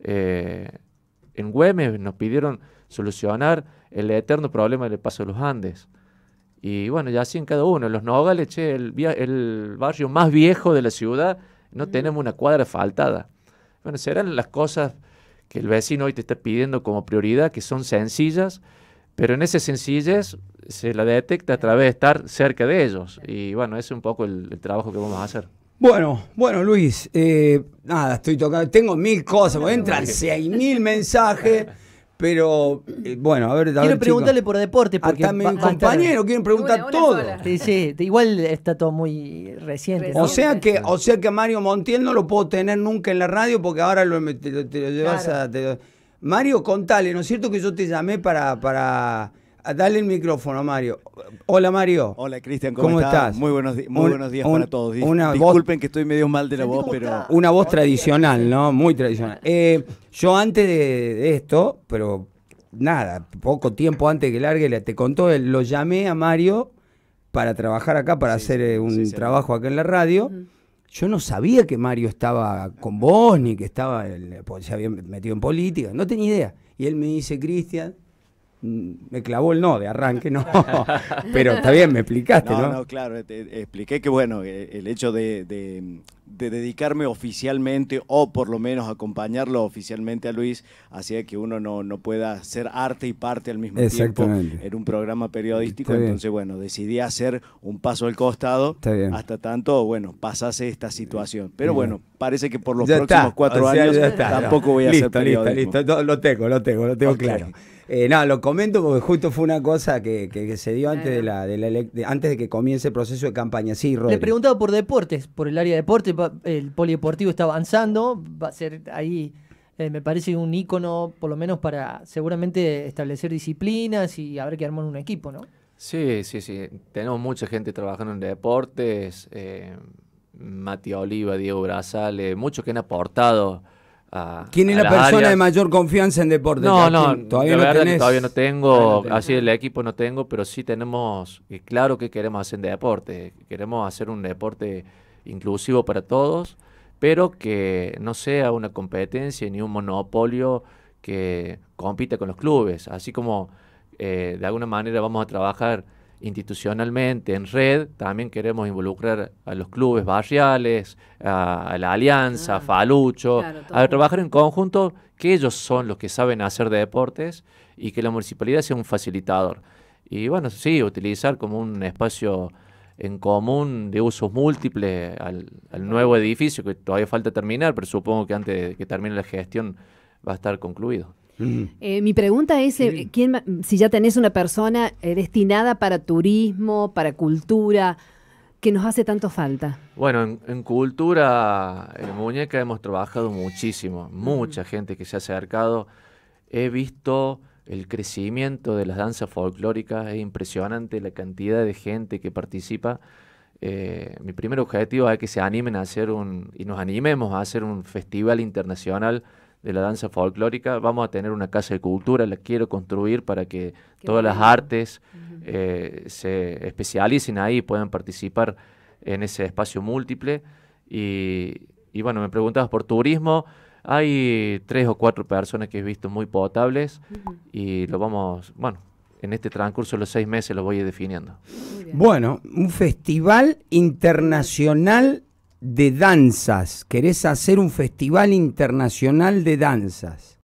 Eh, en Güemes nos pidieron solucionar el eterno problema del paso de los Andes. Y bueno, ya así en cada uno. En los Nogales, che, el, el barrio más viejo de la ciudad, no tenemos una cuadra faltada. Bueno, serán las cosas que el vecino hoy te está pidiendo como prioridad, que son sencillas, pero en esa sencillez se la detecta a través de estar cerca de ellos. Y bueno, ese es un poco el, trabajo que vamos a hacer. Bueno, bueno, Luis, eh, nada, estoy tocando, tengo mil cosas, entrar seis mil mensajes. Pero eh, bueno, a ver. quiero preguntarle por deporte. Porque Hasta mi compañero quieren preguntar todo. Sí, sí, igual está todo muy reciente. O, sea que, o sea que Mario Montiel no lo puedo tener nunca en la radio porque ahora lo, te, lo llevas a. Mario, contale, ¿no es cierto que yo te llamé para. para Dale el micrófono, Mario. Hola, Mario. Hola, Cristian, ¿cómo, estás? Muy buenos, muy buenos días para todos. Disculpen que estoy medio mal de la voz, pero... Una voz tradicional, ¿no? Muy tradicional. Eh, yo antes de, esto, pero nada, poco tiempo antes que largue, te contó, lo llamé a Mario para trabajar acá, para hacer eh, un trabajo acá en la radio. Yo no sabía que Mario estaba con vos, ni que estaba, pues, se había metido en política, no tenía idea. Y él me dice, Cristian, me clavó el no de arranque, no. Pero está bien, me explicaste, ¿no? No, claro, expliqué que, bueno, eh, el hecho de, dedicarme oficialmente o por lo menos acompañarlo oficialmente a Luis hacía que uno no, pueda ser arte y parte al mismo tiempo en un programa periodístico. Entonces, bueno, decidí hacer un paso al costado hasta tanto, bueno, pasase esta situación. Pero bueno, parece que por los próximos cuatro años tampoco voy a hacer periodismo. Listo, listo, lo tengo, lo tengo, lo tengo claro. Eh, no, lo comento porque justo fue una cosa que, se dio antes de la, antes de que comience el proceso de campaña. Sí, Rodri. Le preguntaba por deportes, por el área de deportes, el polideportivo está avanzando, va a ser ahí, eh, me parece un ícono, por lo menos para seguramente establecer disciplinas y haber que armar un equipo, ¿no? Sí, sí, sí. Tenemos mucha gente trabajando en deportes. Eh, Mati Oliva, Diego Brazale, muchos que han aportado ¿Quién es la persona de mayor confianza en deporte? No, no, todavía no todavía no tengo, así el equipo no tengo, pero sí tenemos claro que queremos hacer deporte. Queremos hacer un deporte inclusivo para todos, pero que no sea una competencia ni un monopolio que compite con los clubes. Así como eh, de alguna manera vamos a trabajar institucionalmente, en red, también queremos involucrar a los clubes barriales, a, la Alianza, a Falucho, a trabajar en conjunto, que ellos son los que saben hacer deportes y que la municipalidad sea un facilitador. Y bueno, sí, utilizar como un espacio en común de usos múltiples al, nuevo edificio, que todavía falta terminar, pero supongo que antes de que termine la gestión va a estar concluido. Eh, mi pregunta es, eh, ¿quién, si ya tenés una persona eh, destinada para turismo, para cultura, que nos hace tanto falta? Bueno, en, cultura, en Muñeca hemos trabajado muchísimo, mucha gente que se ha acercado. He visto el crecimiento de las danzas folclóricas, es impresionante la cantidad de gente que participa. mi primer objetivo es que se animen a hacer un, y nos animemos a hacer un festival internacional de la danza folclórica. Vamos a tener una casa de cultura, la quiero construir para que todas las artes eh, se especialicen ahí, puedan participar en ese espacio múltiple. Y, bueno, me preguntabas por turismo. Hay tres o cuatro personas que he visto muy potables y lo vamos, bueno, en este transcurso de los seis meses lo voy definiendo. Bueno, un festival internacional de danzas, querés hacer un festival internacional de danzas.